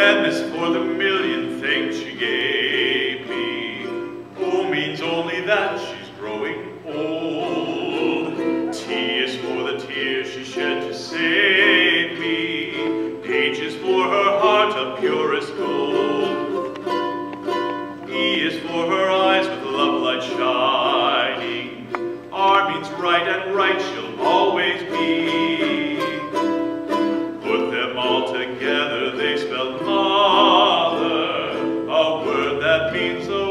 Sadness for the million things she gave me. Oh means only that she's growing old. T is for the tears she shed to save me. H is for her heart of purest gold. E is for her eyes with love light shining. R means right and right she'll always be together they spell mother, a word that means the